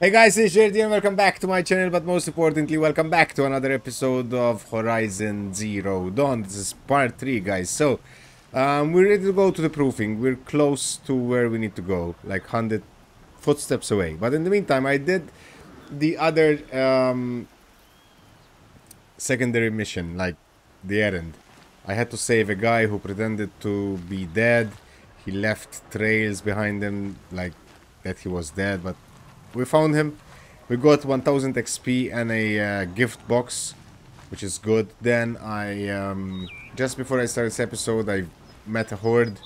Hey guys, it's JD and welcome back to my channel, but most importantly, welcome back to another episode of Horizon Zero Dawn. This is part 3, guys. So, um, we're ready to go to the proofing. We're close to where we need to go, like 100 footsteps away. But in the meantime, I did the other um, secondary mission, like the errand. I had to save a guy who pretended to be dead. He left trails behind him, like that he was dead, but we found him. We got 1000 XP and a uh, gift box, which is good. Then I, um, just before I started this episode, I met a horde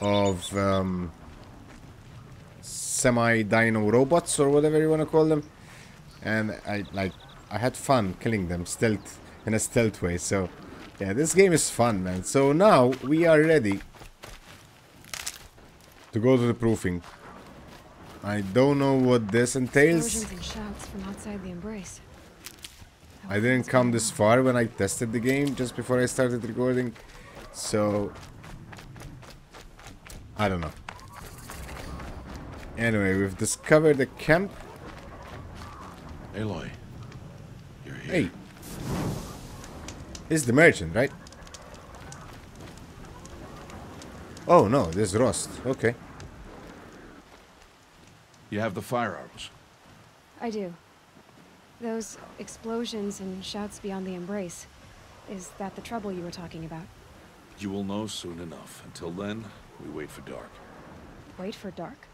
of um, semi-dino robots or whatever you want to call them, and I like I had fun killing them stealth in a stealth way. So yeah, this game is fun, man. So now we are ready to go to the proofing. I don't know what this entails. Explosions and shouts from outside the embrace. I didn't come this far when I tested the game just before I started recording. So I don't know. Anyway, we've discovered a camp. Aloy, you're here. Hey. This is the merchant, right? Oh no, this is Rost. Okay. You have the fire arrows. I do. Those explosions and shouts beyond the embrace. Is that the trouble you were talking about? You will know soon enough. Until then, we wait for dark. Wait for dark?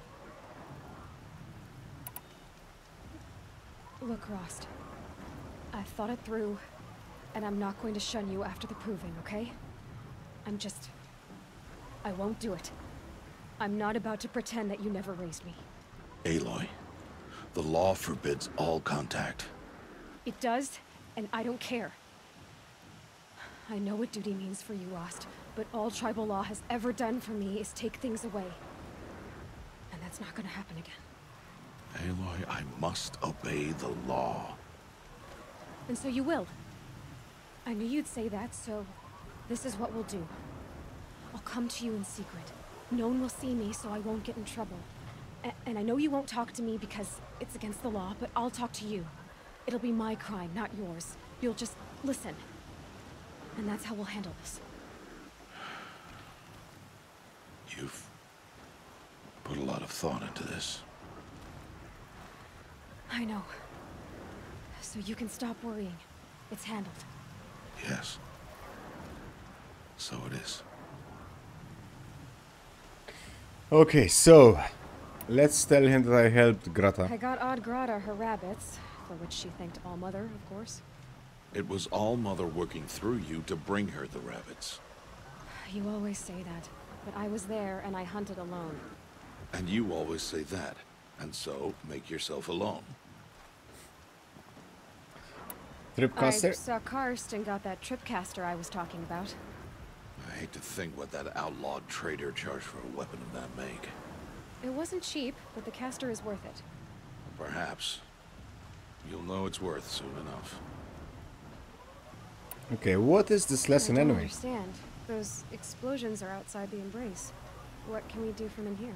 Look, Rost. I've thought it through, and I'm not going to shun you after the proving, okay? I'm just... I won't do it. I'm not about to pretend that you never raised me. Aloy, the law forbids all contact. It does, and I don't care. I know what duty means for you, Rost, but all tribal law has ever done for me is take things away. And that's not gonna happen again. Aloy, I must obey the law. And so you will. I knew you'd say that, so this is what we'll do. I'll come to you in secret. No one will see me, so I won't get in trouble. A and I know you won't talk to me because it's against the law, but I'll talk to you. It'll be my crime, not yours. You'll just listen. And that's how we'll handle this. You've put a lot of thought into this. I know. So you can stop worrying. It's handled. Yes. So it is. Okay, so let's tell him that I helped Grata. I got Old Grata her rabbits, for which she thanked All Mother, of course. It was All Mother working through you to bring her the rabbits. You always say that, but I was there and I hunted alone. And you always say that. And so, make yourself alone. Tripcaster? I Tripcaster? saw Karst and got that tripcaster I was talking about. I hate to think what that outlawed trader charged for a weapon of that make. It wasn't cheap, but the caster is worth it. Perhaps. You'll know it's worth soon enough. Okay, what is this lesson I don't anyway? understand. Those explosions are outside the embrace. What can we do from in here?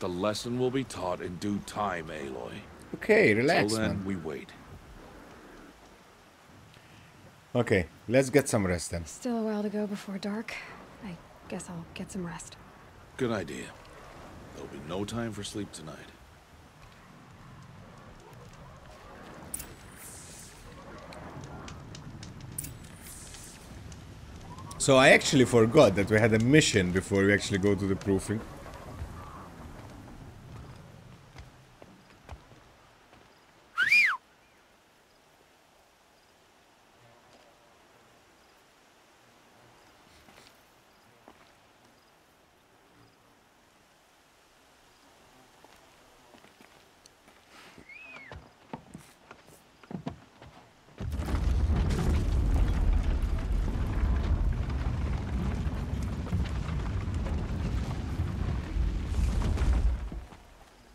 The lesson will be taught in due time, Aloy. Okay, relax, Till then, man. we wait. Okay, let's get some rest then. Still a while to go before dark. I guess I'll get some rest. Good idea. There'll be no time for sleep tonight. So I actually forgot that we had a mission before we actually go to the proofing.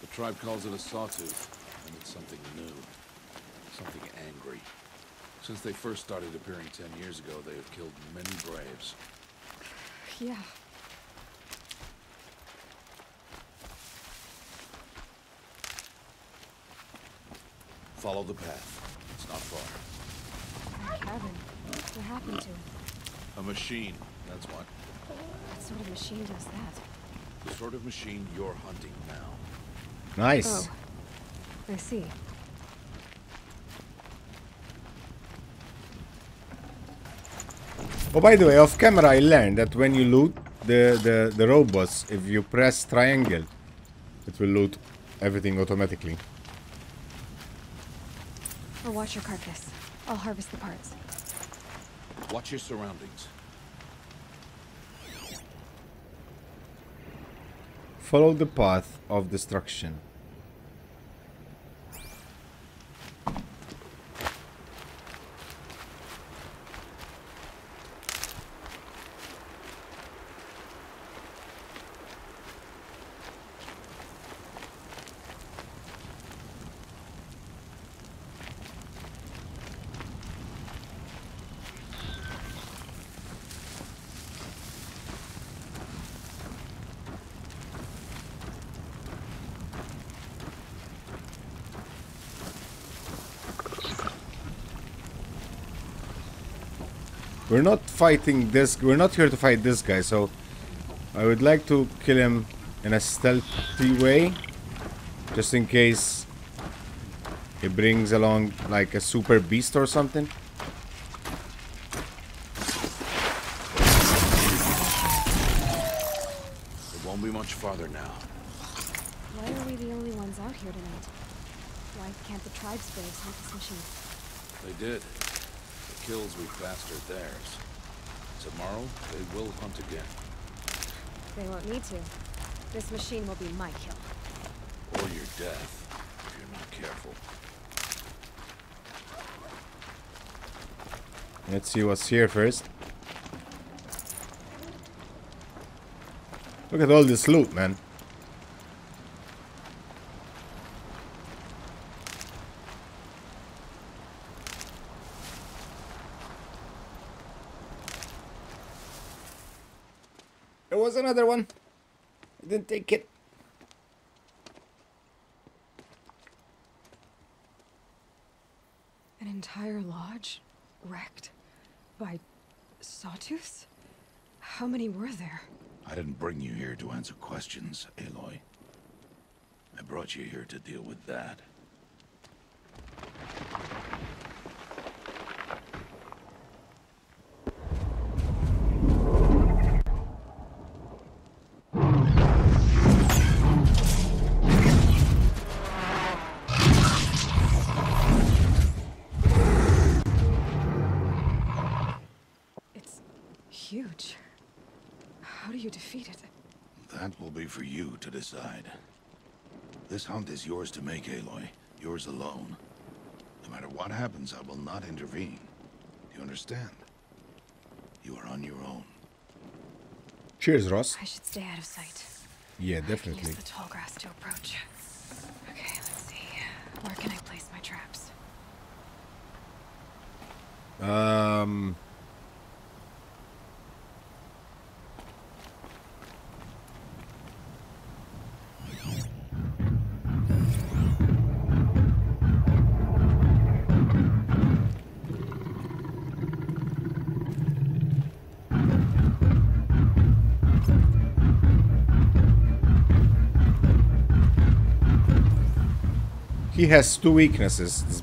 The tribe calls it a sawtooth, and it's something new. Something angry. Since they first started appearing ten years ago, they have killed many braves. Yeah. Follow the path. It's not far. Cabin. What happened to it? A machine, that's what. What sort of machine does that? The sort of machine you're hunting now. Nice. Oh. I see. Oh, by the way, off camera I learned that when you loot the, the, the robots, if you press triangle, it will loot everything automatically. Or watch your carcass. I'll harvest the parts. Watch your surroundings. Follow the path of destruction. We're not fighting this. We're not here to fight this guy, so I would like to kill him in a stealthy way, just in case he brings along like a super beast or something. It won't be much farther now. Why are we the only ones out here tonight? Why can't the tribes braves hunt this machine? They did. The kills we passed are theirs. Tomorrow, they will hunt again. They won't need to. This machine will be my kill. Or your death, if you're not careful. Let's see what's here first. Look at all this loot, man. There was another one. I didn't take it. An entire lodge? Wrecked? By sawtooths? How many were there? I didn't bring you here to answer questions, Aloy. I brought you here to deal with that. Decide. This hunt is yours to make, Aloy. Yours alone. No matter what happens, I will not intervene. Do you understand? You are on your own. Cheers, Ross. I should stay out of sight. Yeah, I definitely. use the tall grass to approach. Okay, let's see. Where can I place my traps? Um. He has two weaknesses.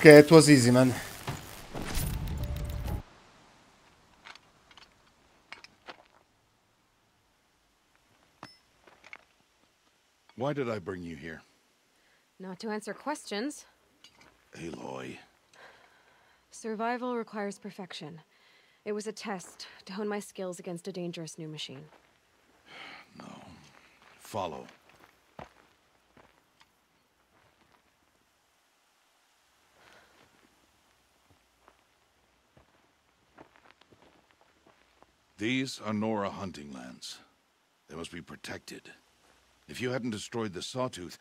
Okay, it was easy, man. Why did I bring you here? Not to answer questions. Aloy. Survival requires perfection. It was a test to hone my skills against a dangerous new machine. No. Follow. These are Nora hunting lands. They must be protected. If you hadn't destroyed the Sawtooth,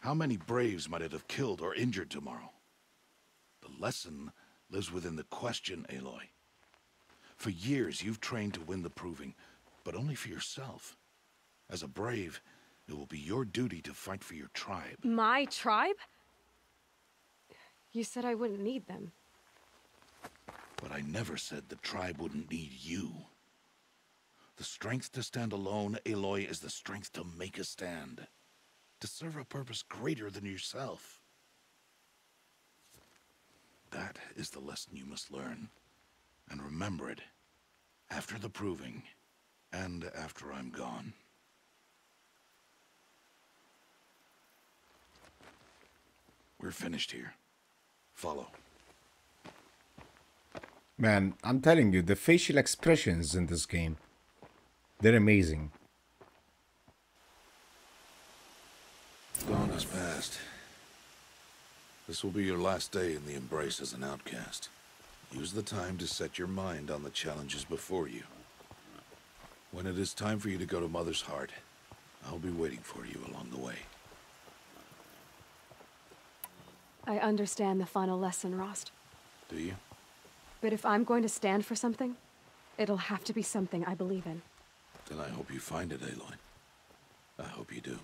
how many Braves might it have killed or injured tomorrow? The lesson lives within the question, Aloy. For years, you've trained to win the Proving, but only for yourself. As a Brave, it will be your duty to fight for your tribe. My tribe? You said I wouldn't need them. But I never said the tribe wouldn't need you. The strength to stand alone, Aloy, is the strength to make a stand. To serve a purpose greater than yourself. That is the lesson you must learn. And remember it. After the proving. And after I'm gone. We're finished here. Follow. Man, I'm telling you, the facial expressions in this game they're amazing. Dawn has passed. This will be your last day in the Embrace as an outcast. Use the time to set your mind on the challenges before you. When it is time for you to go to Mother's Heart, I'll be waiting for you along the way. I understand the final lesson, Rost. Do you? But if I'm going to stand for something, it'll have to be something I believe in. Then I hope you find it, Aloy. I hope you do.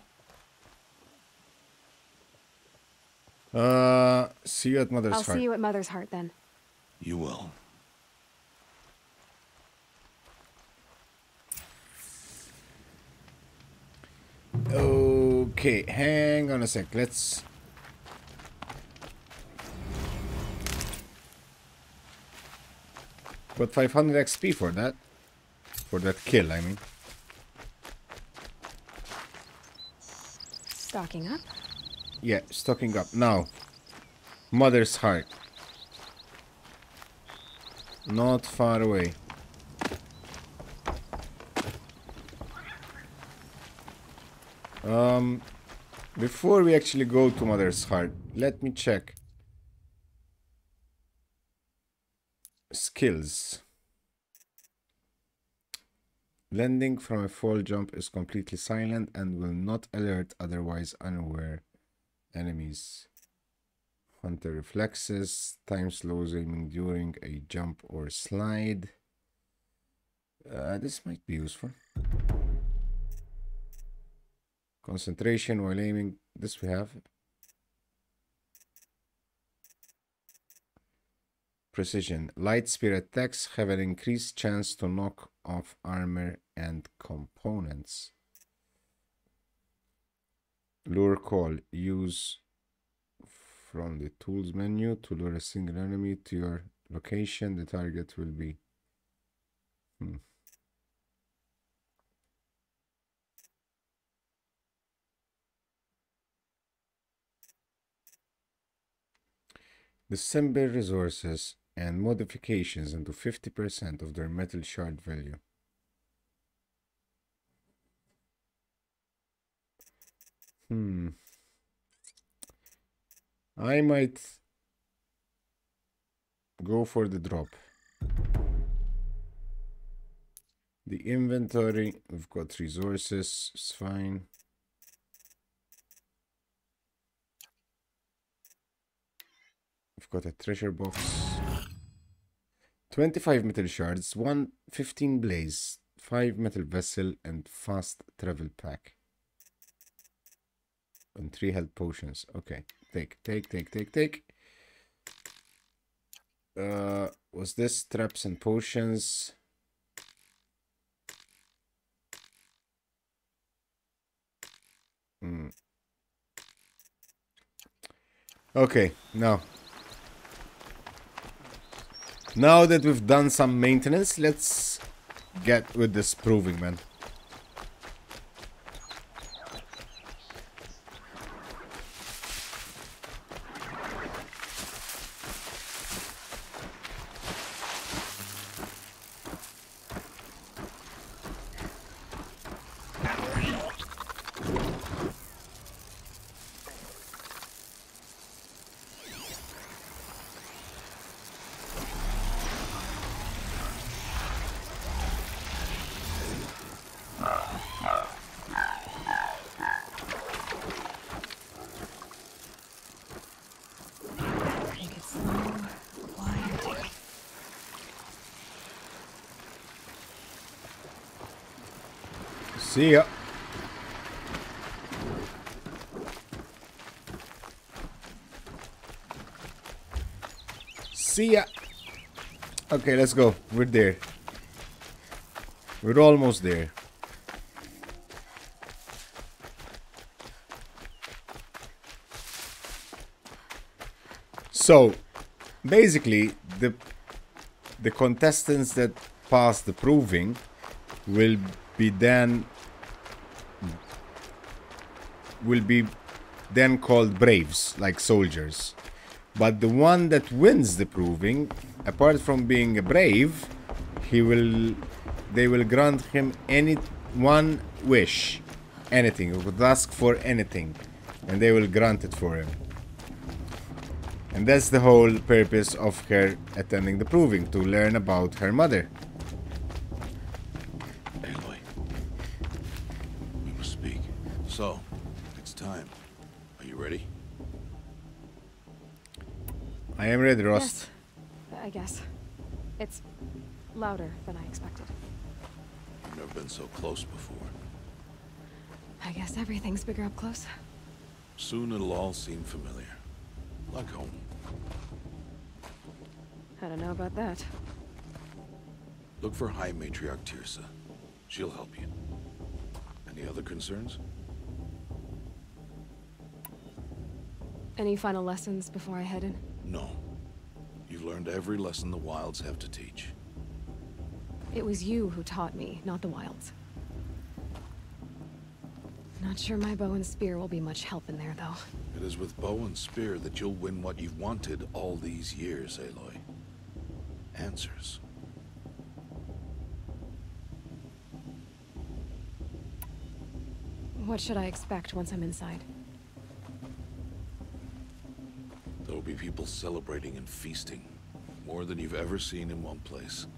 Uh, see you at Mother's I'll Heart. see you at Mother's Heart then. You will. Okay, hang on a sec. Let's... Got 500 XP for that. For that kill, I mean. Stocking up? Yeah, stocking up. Now, Mother's Heart. Not far away. Um, before we actually go to Mother's Heart, let me check. Skills. Landing from a fall jump is completely silent and will not alert otherwise unaware enemies. Hunter reflexes, time slows aiming during a jump or slide. Uh, this might be useful. Concentration while aiming, this we have. Precision. Light spear attacks have an increased chance to knock off armor and components. Lure call. Use from the tools menu to lure a single enemy to your location. The target will be. Hmm. Dissemble resources and modifications into 50% of their metal shard value. Hmm. I might go for the drop. The inventory, we've got resources, it's fine. We've got a treasure box. 25 metal shards, 1 15 blaze, 5 metal vessel, and fast travel pack. And 3 health potions. Okay, take, take, take, take, take. Uh, was this traps and potions? Hmm. Okay, now. Now that we've done some maintenance, let's get with this proving, man. Take it slow, quiet. See ya. See ya. Okay, let's go. We're there. We're almost there. So, basically, the the contestants that pass the proving will be then will be then called braves like soldiers. But the one that wins the proving apart from being a brave he will they will grant him any one wish anything. He could ask for anything and they will grant it for him. And that's the whole purpose of her attending the proving to learn about her mother I am ready, Rost. Yes, I guess. It's louder than I expected. You've never been so close before. I guess everything's bigger up close. Soon it'll all seem familiar. Like home. I don't know about that. Look for High Matriarch Teersa. She'll help you. Any other concerns? Any final lessons before I head in? No. You've learned every lesson the Wilds have to teach. It was you who taught me, not the wilds. Not sure my bow and spear will be much help in there, though. It is with bow and spear that you'll win what you've wanted all these years, Aloy. Answers. What should I expect once I'm inside? Be people celebrating and feasting. More than you've ever seen in one place.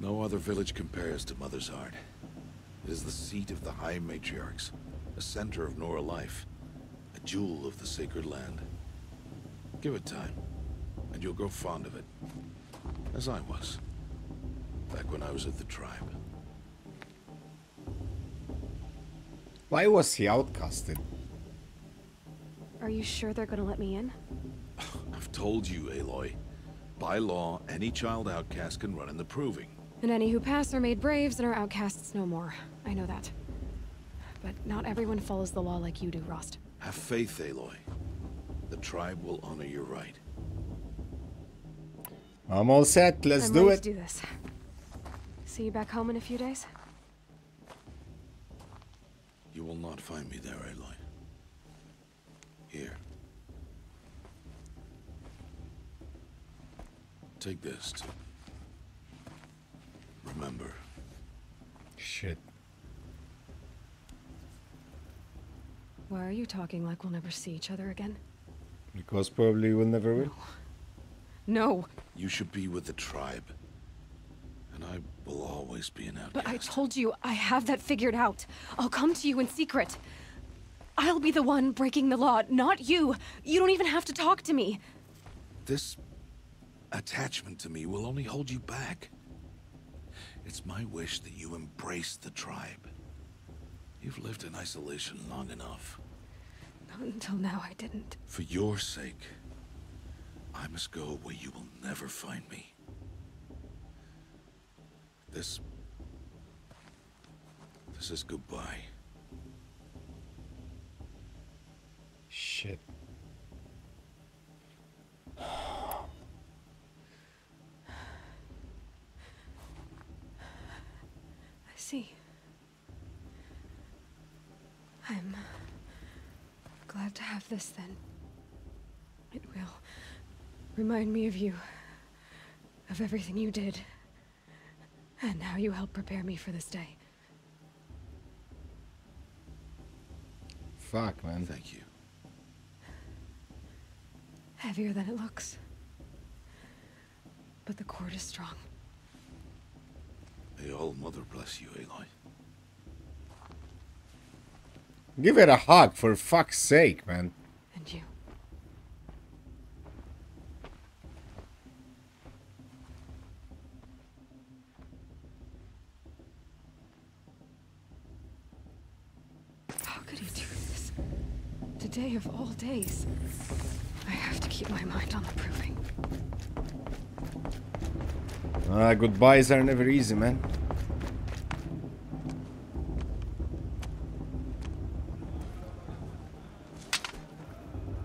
No other village compares to Mother's Heart. It is the seat of the High Matriarchs, a center of Nora life, a jewel of the sacred land. Give it time, and you'll grow fond of it. As I was, back when I was at the tribe. Why was he outcasted? Are you sure they're gonna let me in? I've told you, Aloy. By law, any child outcast can run in the proving. And any who pass are made braves and are outcasts no more. I know that. But not everyone follows the law like you do, Rost. Have faith, Aloy. The tribe will honor your right. I'm all set. Let's I'm do ready it. to do this. See you back home in a few days? You will not find me there, Aloy. Here. Take this to... Remember. Shit. Why are you talking like we'll never see each other again? Because probably we'll never will. No, You should be with the tribe. And I will always be an outcast. but I told you I have that figured out. I'll come to you in secret. I'll be the one breaking the law, not you. You don't even have to talk to me. This attachment to me will only hold you back. It's my wish that you embrace the tribe. You've lived in isolation long enough. Not until now I didn't. For your sake, I must go where you will never find me. This... This is goodbye. Shit. I see. I'm glad to have this then. It will remind me of you, of everything you did, and how you helped prepare me for this day. Fuck, man. Thank you. Heavier than it looks. But the cord is strong. May All Mother bless you, Aloy. Give it a hug, for fuck's sake, man. And you. How could he do this? Today of all days. I have to keep my mind on the proving. Ah, goodbyes are never easy, man.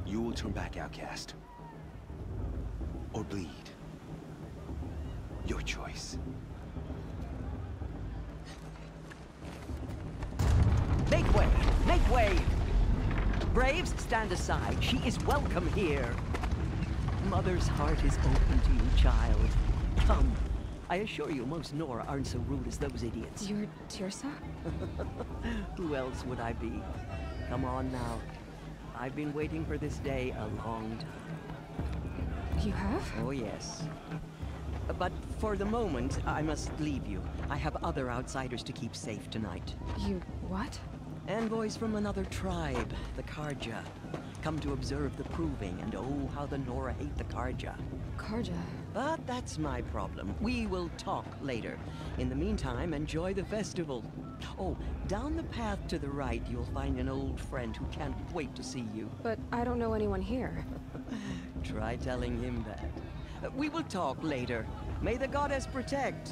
You will turn back outcast. Or bleed. Your choice. Make way! Make way! Braves, stand aside. She is welcome here. Mother's heart is open to you, child. Come. I assure you, most Nora aren't so rude as those idiots. You're Teersa? Who else would I be? Come on now. I've been waiting for this day a long time. You have? Oh, yes. But for the moment, I must leave you. I have other outsiders to keep safe tonight. You what? Envoys from another tribe, the Carja. Come to observe the proving, and oh, how the Nora hate the Carja. Carja. But that's my problem. We will talk later. In the meantime, enjoy the festival. Oh, down the path to the right, you'll find an old friend who can't wait to see you. But I don't know anyone here. Try telling him that. Uh, We will talk later. May the goddess protect.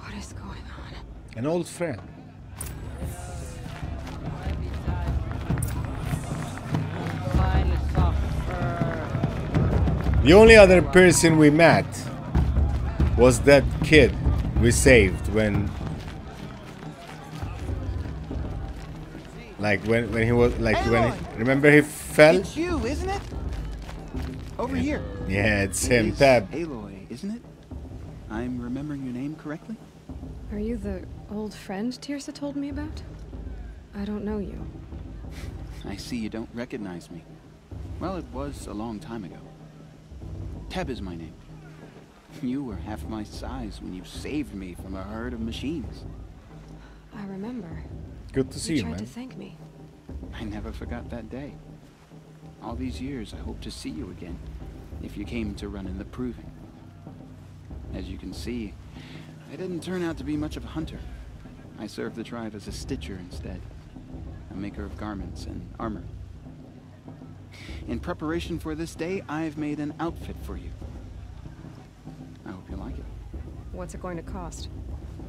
What is going on? An old friend. The only other person we met was that kid we saved when like when when he was like when he, remember he fell It's you, isn't it? Over here. yeah it's It him is tab Aloy, isn't it? I'm remembering your name correctly? Are you the old friend Teersa told me about? I don't know you. I see you don't recognize me. Well, it was a long time ago. Teb is my name. You were half my size when you saved me from a herd of machines. I remember. good to see you you tried man to thank me. I never forgot that day. All these years, I hope to see you again, if you came to run in the proving. As you can see, I didn't turn out to be much of a hunter. I served the tribe as a stitcher instead, a maker of garments and armor. In preparation for this day, I've made an outfit for you. I hope you like it. What's it going to cost?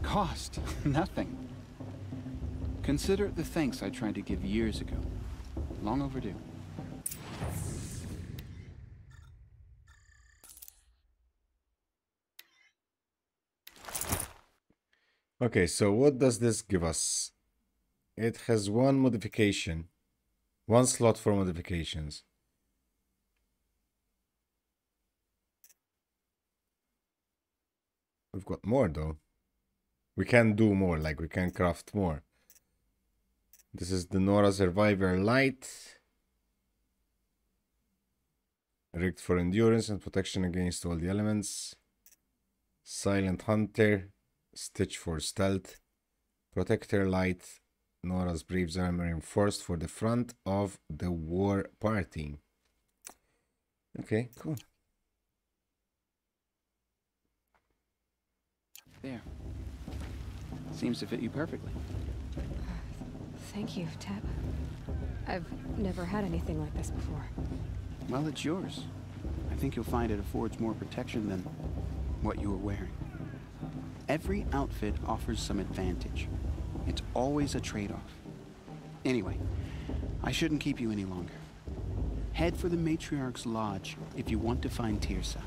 Cost? Nothing. Consider the thanks I tried to give years ago. Long overdue. okay so what does this give us it has one modification one slot for modifications. We've got more though. We can do more like we can craft more. This is the Nora Survivor Light. Rigged for endurance and protection against all the elements. Silent Hunter. Stitch for stealth. Protector light. Nora's Braves armor reinforced for the front of the war party. Okay, cool. There. Seems to fit you perfectly. Thank you, Teb. I've never had anything like this before. Well, it's yours. I think you'll find it affords more protection than what you were wearing. Every outfit offers some advantage. It's always a trade-off. Anyway, I shouldn't keep you any longer. Head for the Matriarch's Lodge if you want to find Teersa.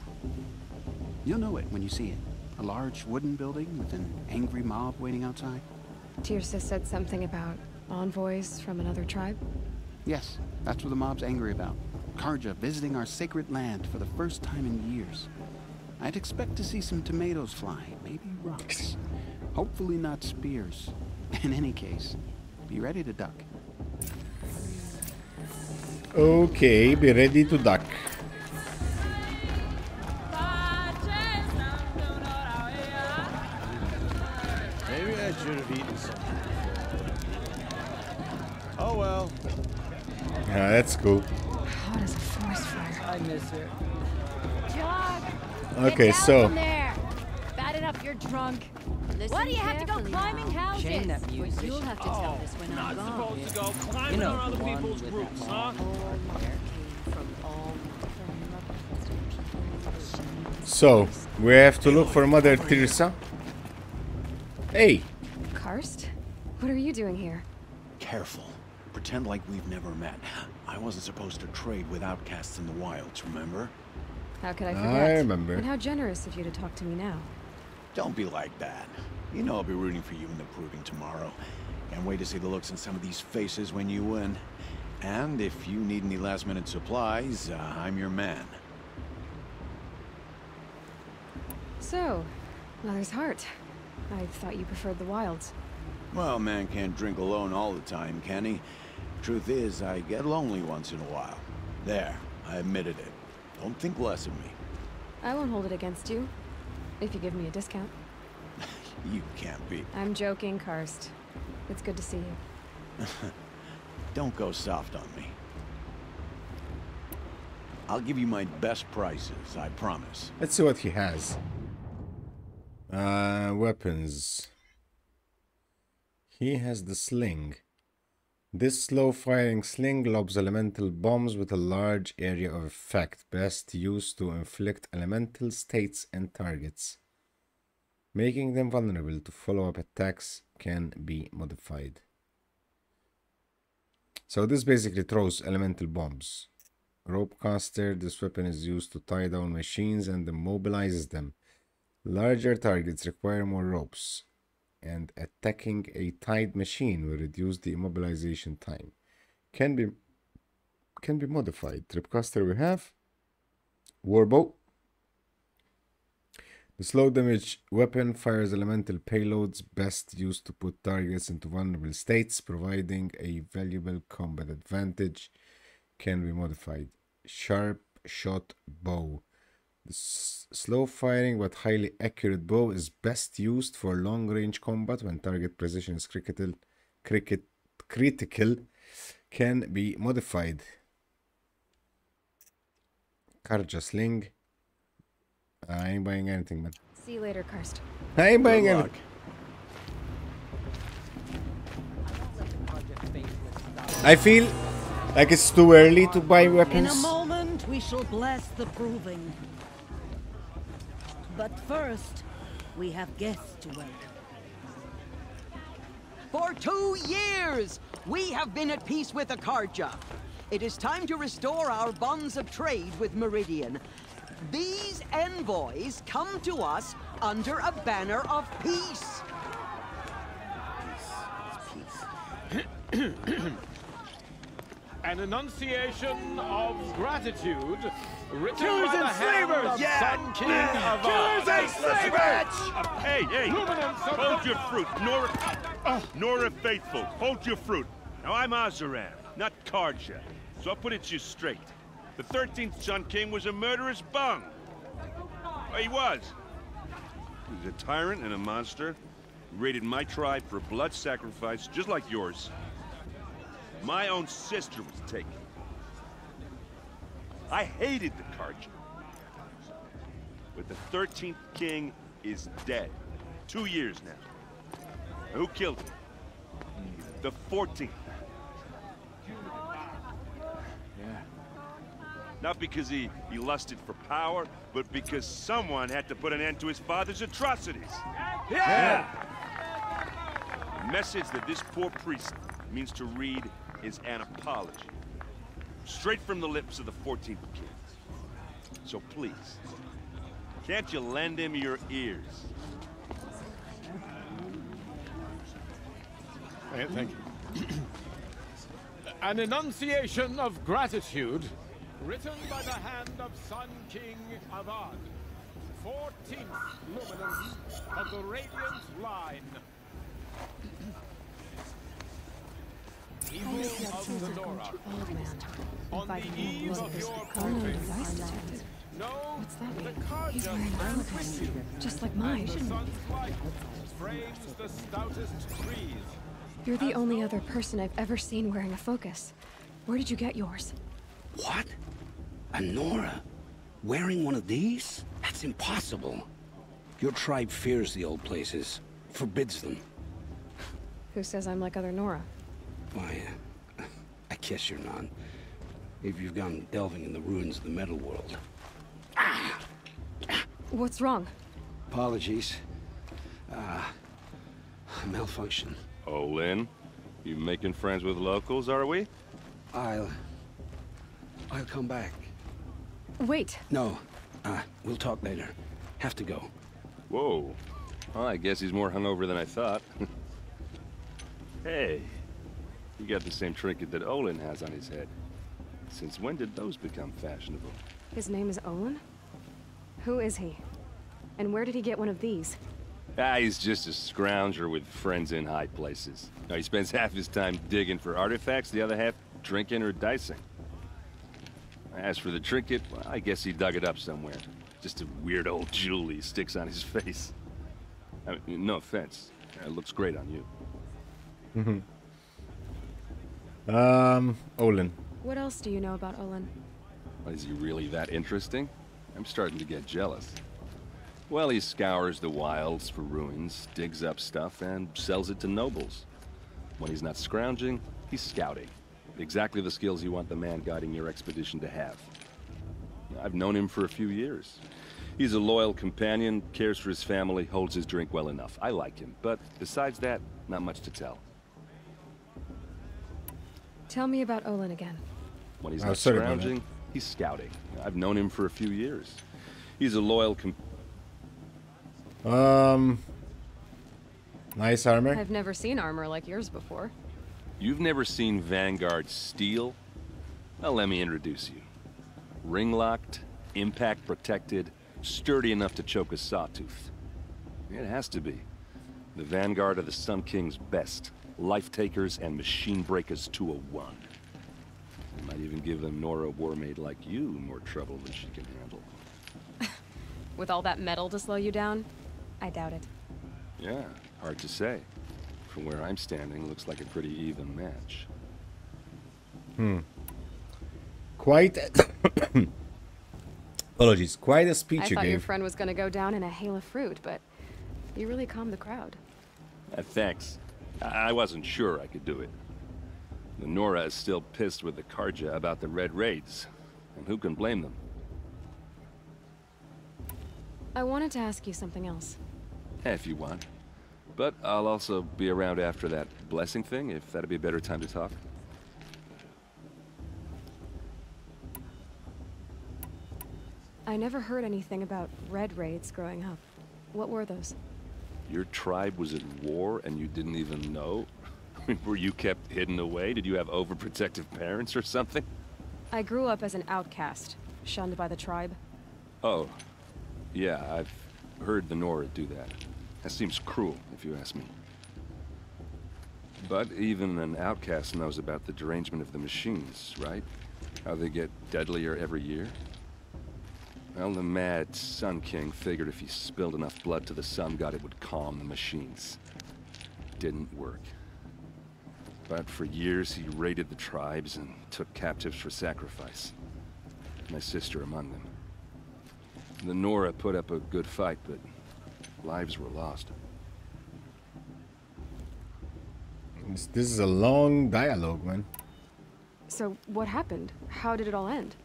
You'll know it when you see it. A large wooden building with an angry mob waiting outside. Teersa said something about envoys from another tribe. Yes, that's what the mob's angry about. Carja visiting our sacred land for the first time in years. I'd expect to see some tomatoes fly, maybe rocks. Hopefully not spears. In any case, be ready to duck. Okay, be ready to duck. Maybe I should have eaten something. Oh well. Yeah, that's cool. Hot as a forest fire. I miss her. Jog! Okay, Get down so that music. You'll have to tell us when I'm Not gone. supposed to go climbing You know, on other one people's groups, huh? so we have to look for Mother Teresa. Hey, Karst? What are you doing here? Careful. Pretend like we've never met. I wasn't supposed to trade with outcasts in the wilds, remember? How could I forget? I remember. And how generous of you to talk to me now. Don't be like that. You know I'll be rooting for you in the proving tomorrow. Can't wait to see the looks on some of these faces when you win. And if you need any last minute supplies, uh, I'm your man. So, Mother's Heart. I thought you preferred the wilds. Well, man can't drink alone all the time, can he? Truth is, I get lonely once in a while. There, I admitted it. Don't think less of me. I won't hold it against you. If you give me a discount. You can't be. I'm joking, Karst. It's good to see you. Don't go soft on me. I'll give you my best prices, I promise. let's see what he has. Uh, weapons. He has the sling. This slow-firing sling lobs elemental bombs with a large area of effect, best used to inflict elemental states and targets. Making them vulnerable to follow-up attacks can be modified. So this basically throws elemental bombs. Rope caster, this weapon is used to tie down machines and immobilizes them. Larger targets require more ropes, and attacking a tied machine will reduce the immobilization time. Can be can be modified. Tripcaster we have. Warbow. The slow damage weapon fires elemental payloads best used to put targets into vulnerable states, providing a valuable combat advantage. Can be modified. Sharp shot bow. The s- slow firing but highly accurate bow is best used for long range combat when target precision is critical. Cricket, critical can be modified. Carja sling. Uh, I ain't buying anything, man. See you later, Karst. I ain't buying Good anything. I feel like it's too early to buy weapons. In a weapons. moment, we shall bless the proving. But first, we have guests to welcome. For two years, we have been at peace with Akarja. It is time to restore our bonds of trade with Meridian. These envoys come to us under a banner of peace. An enunciation of gratitude written Killers and slavers! Yeah! Sun King of Killers and slavers! Hey, hey! Hold your fruit, Nora. Nora Faithful, hold your fruit. Now I'm Oseram, not Carja, so I'll put it to you straight. The 13th Sun King was a murderous bung. Oh, he was. He was a tyrant and a monster. He raided my tribe for blood sacrifice, just like yours. My own sister was taken. I hated the Carja. But the 13th king is dead. Two years now. Who killed him? The 14th. Yeah. Not because he, he lusted for power, but because someone had to put an end to his father's atrocities. Yeah! The message that this poor priest means to read is an apology. Straight from the lips of the 14th king. So please, can't you lend him your ears? Thank you. An enunciation of gratitude written by the hand of Sun King Avad, 14th luminance of the Radiant Line. Evil of the Nora. On the eve of your proving, know the Carja is Just like and mine. the sun's light frames the stoutest trees. You're the only other person I've ever seen wearing a focus. Where did you get yours? What? A Nora? Wearing one of these? That's impossible. Your tribe fears the old places, forbids them. Who says I'm like other Nora? Why, uh, I guess you're not. If you've gone delving in the ruins of the metal world. What's wrong? Apologies. Uh, malfunction. Oh, Lynn, you making friends with locals, are we? I'll... I'll come back. Wait. No, uh, we'll talk later. Have to go. Whoa. Well, I guess he's more hungover than I thought. hey, you got the same trinket that Olin has on his head. Since when did those become fashionable? His name is Olin? Who is he? And where did he get one of these? Ah, he's just a scrounger with friends in high places. Now, he spends half his time digging for artifacts, the other half drinking or dicing. As for the trinket, well, I guess he dug it up somewhere. Just a weird old jewel he sticks on his face. I mean, no offense. It looks great on you. Mhm. Um, Olin. What else do you know about Olin? Is he really that interesting? I'm starting to get jealous. Well, he scours the wilds for ruins, digs up stuff, and sells it to nobles. When he's not scrounging, he's scouting. Exactly the skills you want the man guiding your expedition to have. I've known him for a few years. He's a loyal companion, cares for his family, holds his drink well enough. I like him, but besides that, not much to tell. Tell me about Olin again. When he's Oh, not sorry scrounging, he's scouting. I've known him for a few years. He's a loyal com- Um, nice armor. I've never seen armor like yours before. You've never seen Vanguard steel? Well, let me introduce you. Ring-locked, impact-protected, sturdy enough to choke a sawtooth. It has to be. The Vanguard of the Sun King's best. Life-takers and machine breakers to a one. It might even give a Nora Warmaid like you more trouble than she can handle. With all that metal to slow you down? I doubt it. Yeah, hard to say. From where I'm standing, looks like a pretty even match. Hmm. Quite. Apologies. Quite a speech I you thought your gave. friend was gonna go down in a hail of fruit, but you really calmed the crowd. Uh, thanks. I wasn't sure I could do it. The Nora is still pissed with the Karja about the Red Raids, and who can blame them? I wanted to ask you something else. If you want. But I'll also be around after that blessing thing, if that'd be a better time to talk. I never heard anything about red raids growing up. What were those? Your tribe was at war and you didn't even know? I mean, Were you kept hidden away? Did you have overprotective parents or something? I grew up as an outcast, shunned by the tribe. Oh, yeah, I've heard the Nora do that. That seems cruel, if you ask me. But even an outcast knows about the derangement of the machines, right? How they get deadlier every year? Well, the mad Sun King figured if he spilled enough blood to the Sun God, it would calm the machines. Didn't work. But for years, he raided the tribes and took captives for sacrifice. My sister among them. The Nora put up a good fight, but lives were lost. This is a long dialogue, man. So, what happened? How did it all end?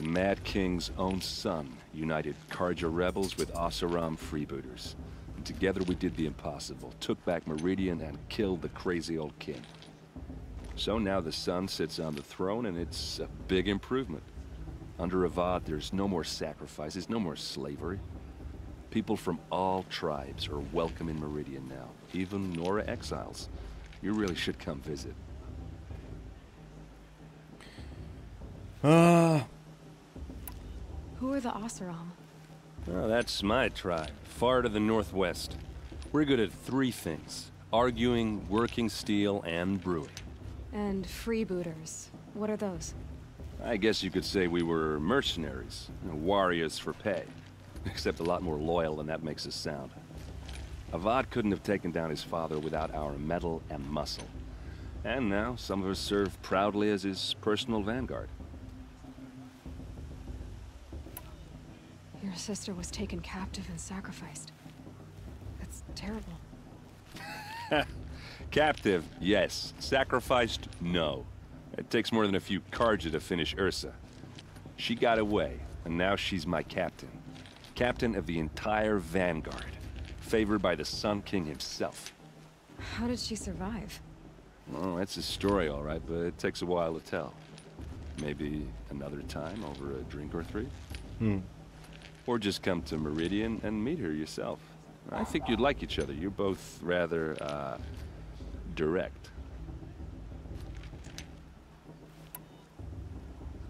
The Mad King's own son united Carja rebels with Oseram freebooters. And together we did the impossible, took back Meridian and killed the crazy old king. So now the son sits on the throne and it's a big improvement. Under Avad, there's no more sacrifices, no more slavery. People from all tribes are welcome in Meridian now, even Nora exiles. You really should come visit. Ah. Who are the Oseram? Oh, that's my tribe, far to the northwest. We're good at three things. Arguing, working steel, and brewing. And freebooters. What are those? I guess you could say we were mercenaries. You know, warriors for pay. Except a lot more loyal than that makes us sound. Avad couldn't have taken down his father without our metal and muscle. And now, some of us serve proudly as his personal vanguard. Your sister was taken captive and sacrificed. That's terrible. Captive, yes. Sacrificed, no. It takes more than a few Carja to finish Ersa. She got away, and now she's my captain. Captain of the entire Vanguard. Favored by the Sun King himself. How did she survive? Oh, that's a story, all right, but it takes a while to tell. Maybe another time over a drink or three? Hmm. Or just come to Meridian and meet her yourself. I think you'd like each other. You're both rather, uh, direct.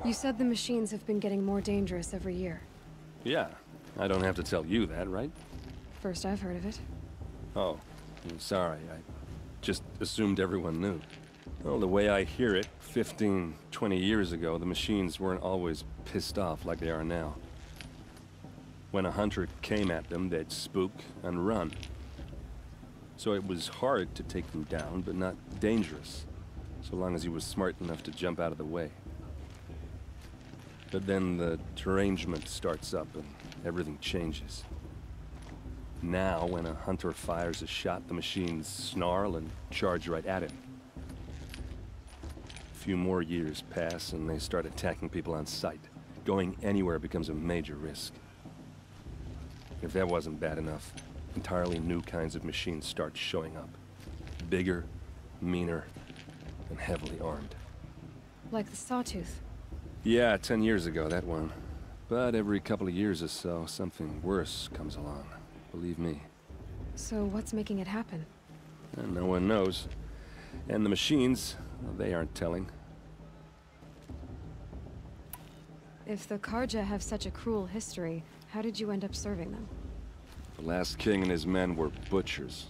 You said the machines have been getting more dangerous every year. Yeah, I don't have to tell you that, right? First I've heard of it. Oh, I'm sorry. I just assumed everyone knew. Well, the way I hear it, 15, 20 years ago, the machines weren't always pissed off like they are now. When a hunter came at them, they'd spook and run. So it was hard to take them down, but not dangerous, so long as he was smart enough to jump out of the way. But then the derangement starts up and everything changes. Now, when a hunter fires a shot, the machines snarl and charge right at him. A few more years pass and they start attacking people on sight. Going anywhere becomes a major risk. If that wasn't bad enough, entirely new kinds of machines start showing up. Bigger, meaner, and heavily armed. Like the Sawtooth. Yeah, ten years ago, that one. But every couple of years or so, something worse comes along. Believe me. So what's making it happen? And no one knows. And the machines, well, they aren't telling. If the Carja have such a cruel history, how did you end up serving them? The last king and his men were butchers.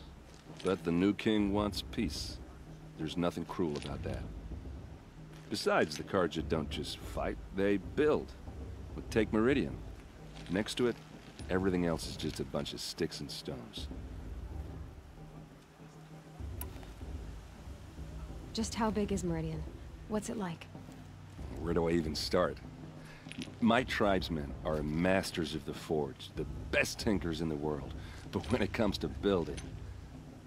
But the new king wants peace. There's nothing cruel about that. Besides, the Carja don't just fight, they build. But take Meridian. Next to it, everything else is just a bunch of sticks and stones. Just how big is Meridian? What's it like? Where do I even start? My tribesmen are masters of the forge, the best tinkers in the world. But when it comes to building,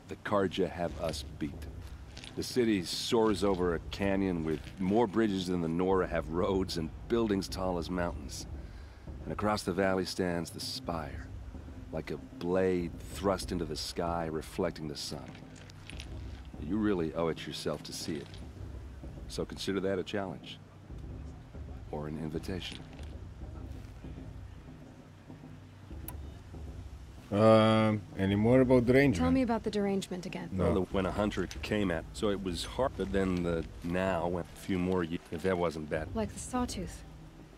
the Carja have us beat. The city soars over a canyon with more bridges than the Nora have roads and buildings tall as mountains. And across the valley stands the spire, like a blade thrust into the sky reflecting the sun. You really owe it yourself to see it. So consider that a challenge. Or an invitation. Um, any more about derangement? Tell me about the derangement again. No. Well, the- when a hunter came at, so it was hard, but then the now went a few more years, if that wasn't bad. Like the Sawtooth.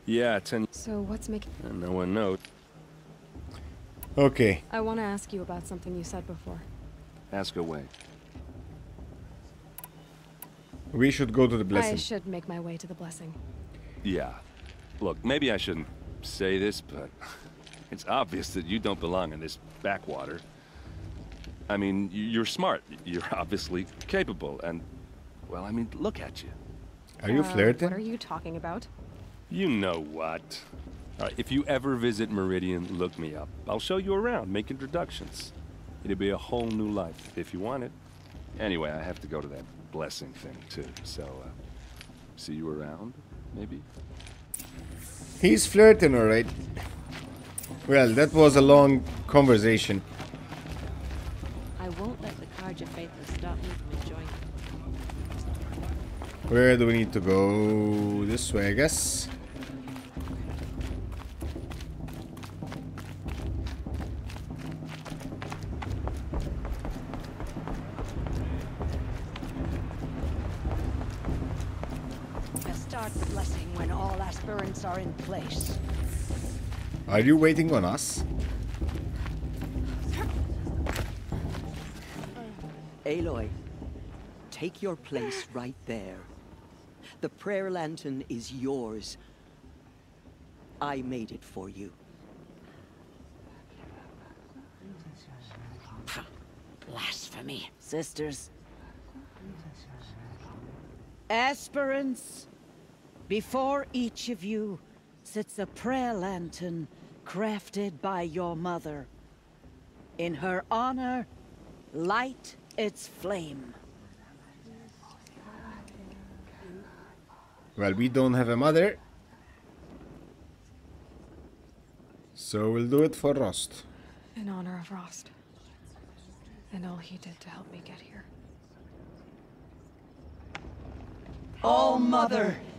Yeah, ten, So what's making... and no one knows. Okay. I want to ask you about something you said before. Ask away. We should go to the blessing. I should make my way to the blessing. Yeah. Look, maybe I shouldn't say this, but it's obvious that you don't belong in this backwater. I mean, you're smart. You're obviously capable, and, well, I mean, look at you. Are you Uh, flirting? What are you talking about? You know what. All right, if you ever visit Meridian, look me up. I'll show you around, make introductions. It'll be a whole new life, if you want it. Anyway, I have to go to that blessing thing too. So, uh, see you around, maybe. He's flirting, alright. Well, that was a long conversation. I won't let the Carja Faithless stop me from enjoying it. Where do we need to go? This way, I guess. Start the blessing when all aspirants are in place. Are you waiting on us? Aloy, take your place right there. The prayer lantern is yours. I made it for you. Blasphemy. Sisters. Aspirants, before each of you sits a prayer lantern crafted by your mother. In her honor, light its flame. Well, we don't have a mother. So we'll do it for Rost. In honor of Rost. And all he did to help me get here. All Mother,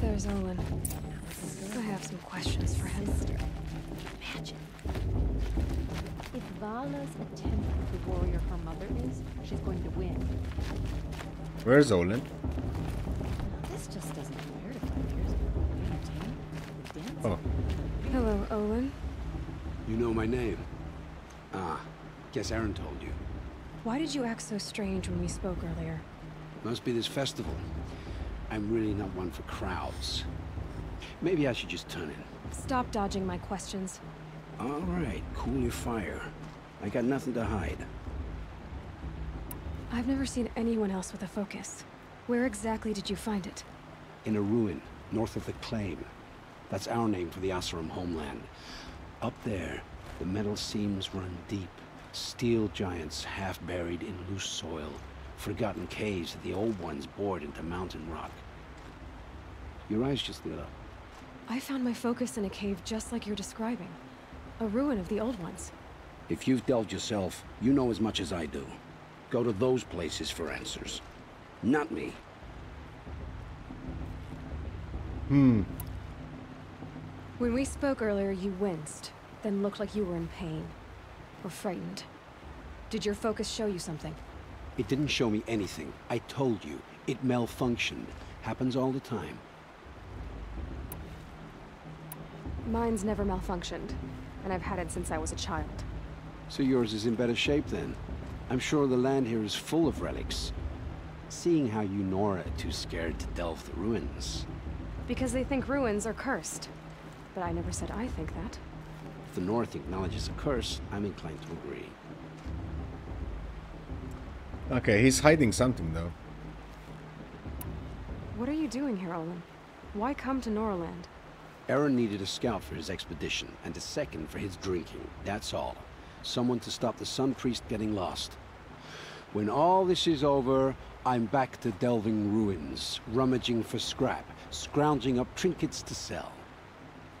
There's Olin. I have some questions for him. Imagine. If Vala's attempt with the warrior her mother is, she's going to win. Where's Olin? This just doesn't compare to five years ago. The entertainment. Oh. Hello, Olin. You know my name? Ah, guess Erend told you. Why did you act so strange when we spoke earlier? Must be this festival. I'm really not one for crowds. Maybe I should just turn in. Stop dodging my questions. All right, cool your fire. I got nothing to hide. I've never seen anyone else with a focus. Where exactly did you find it? In a ruin, north of the Claim. That's our name for the Oseram homeland. Up there, the metal seams run deep. Steel giants half buried in loose soil. Forgotten caves that the old ones bored into mountain rock. Your eyes just lit up. I found my focus in a cave just like you're describing. A ruin of the old ones. If you've delved yourself, you know as much as I do. Go to those places for answers. Not me. Hmm. When we spoke earlier, you winced, then looked like you were in pain. Or frightened. Did your focus show you something? It didn't show me anything. I told you. It malfunctioned. Happens all the time. Mine's never malfunctioned, and I've had it since I was a child. So yours is in better shape then. I'm sure the land here is full of relics. Seeing how you Nora are too scared to delve the ruins. Because they think ruins are cursed. But I never said I think that. If the North acknowledges a curse, I'm inclined to agree. Okay, he's hiding something though. What are you doing here, Olin? Why come to Norland? Erend needed a scout for his expedition, and a second for his drinking. That's all. Someone to stop the Sun Priest getting lost. When all this is over, I'm back to delving ruins, rummaging for scrap, scrounging up trinkets to sell.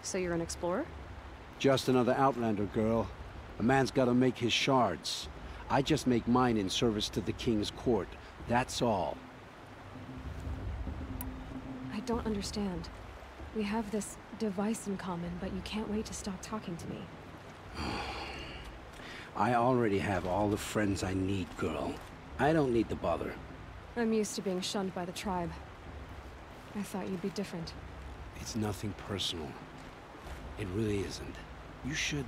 So you're an explorer? Just another Outlander girl. A man's gotta make his shards. I just make mine in service to the King's court. That's all. I don't understand. We have this device in common, but you can't wait to stop talking to me. I already have all the friends I need, girl. I don't need the bother. I'm used to being shunned by the tribe. I thought you'd be different. It's nothing personal. It really isn't. You should...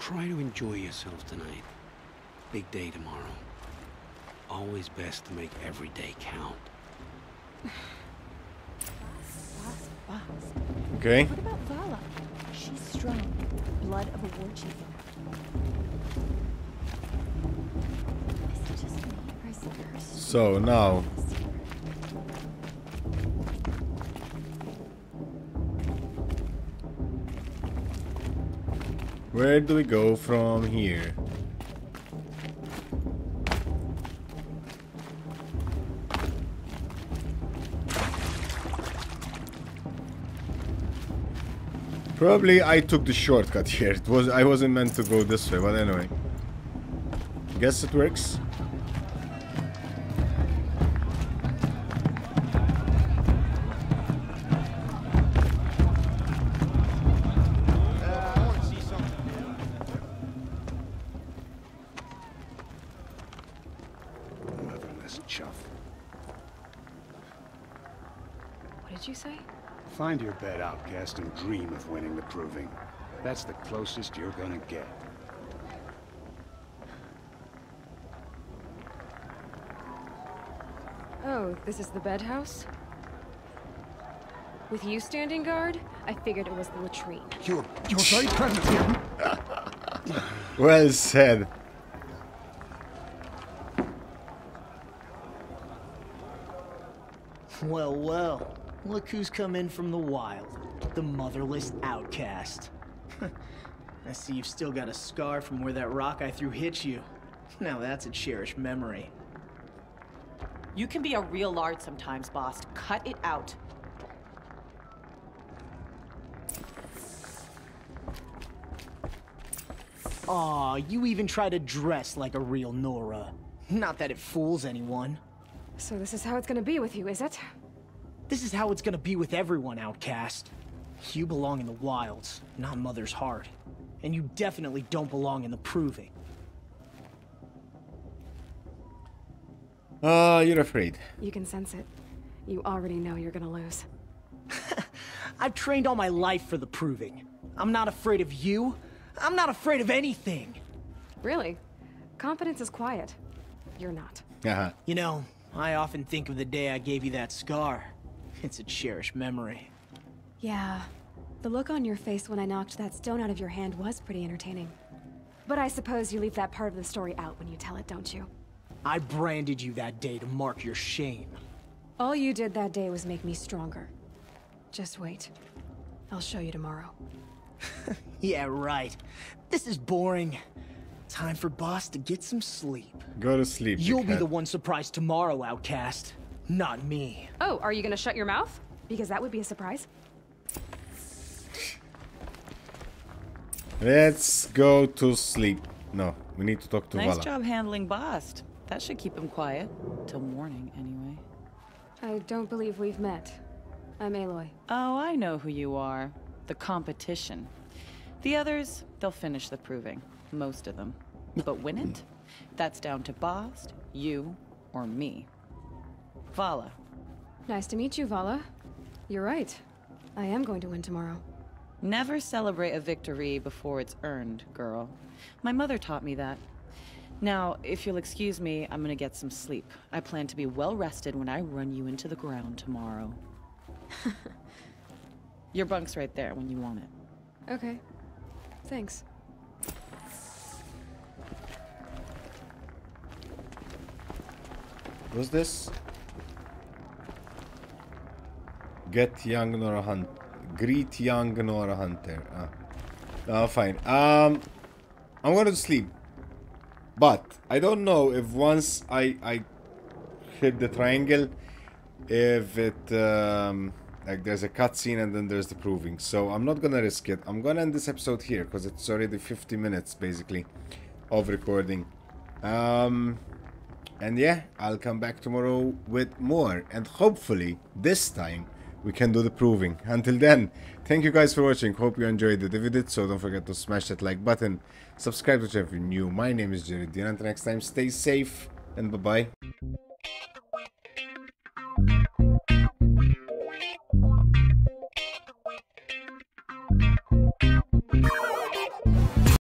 Try to enjoy yourself tonight. Big day tomorrow. Always best to make every day count. Boss, boss. Okay. What about Vala? She's strong. Blood of a war chief. Is it just me, or is her So now, where do we go from here? Probably I took the shortcut here. It was I wasn't meant to go this way, but anyway. Guess it works. Find your bed, outcast, and dream of winning the proving. That's the closest you're gonna get. Oh, this is the bed house? With you standing guard, I figured it was the latrine. You're you're very pregnant here. Well said. Well, well. Look who's come in from the wild. The motherless outcast. I see you've still got a scar from where that rock I threw hit you. Now that's a cherished memory. You can be a real lard sometimes, Bast. Cut it out. Aw, you even try to dress like a real Nora. Not that it fools anyone. So this is how it's gonna be with you, is it? This is how it's gonna be with everyone, outcast. You belong in the wilds, not Mother's Heart. And you definitely don't belong in the Proving. Uh, you're afraid. You can sense it. You already know you're gonna lose. I've trained all my life for the Proving. I'm not afraid of you. I'm not afraid of anything. Really? Confidence is quiet. You're not. Uh-huh. You know, I often think of the day I gave you that scar. It's a cherished memory. Yeah. The look on your face when I knocked that stone out of your hand was pretty entertaining. But I suppose you leave that part of the story out when you tell it, don't you? I branded you that day to mark your shame. All you did that day was make me stronger. Just wait. I'll show you tomorrow. Yeah, right. This is boring. Time for Bast to get some sleep. Go to sleep. You'll be the one surprised tomorrow, Outcast. Not me. Oh, are you gonna shut your mouth? Because that would be a surprise. Let's go to sleep. No, we need to talk to nice Vala. job handling Bast. That should keep him quiet. Till morning, anyway. I don't believe we've met. I'm Aloy. Oh, I know who you are. The competition. The others, they'll finish the proving. Most of them. But win it? Hmm. That's down to Bast, you, or me. Vala. Nice to meet you, Vala. You're right. I am going to win tomorrow. Never celebrate a victory before it's earned, girl. My mother taught me that. Now, if you'll excuse me, I'm gonna get some sleep. I plan to be well rested when I run you into the ground tomorrow. Your bunk's right there when you want it. Okay. Thanks. What's this? Get young Nora Hunt. Greet young Nora Hunter. Ah. Ah, fine. Um, I'm going to sleep. But I don't know if once I I hit the triangle, if it um, like there's a cutscene and then there's the proving. So I'm not gonna risk it. I'm gonna end this episode here because it's already 50 minutes basically of recording. Um, and yeah, I'll come back tomorrow with more. And hopefully, this time, we can do the proving. Until then, thank you guys for watching. Hope you enjoyed it. If you did so, don't forget to smash that like button. Subscribe to channel if you're new. My name is Jared. Until next time, stay safe and bye-bye.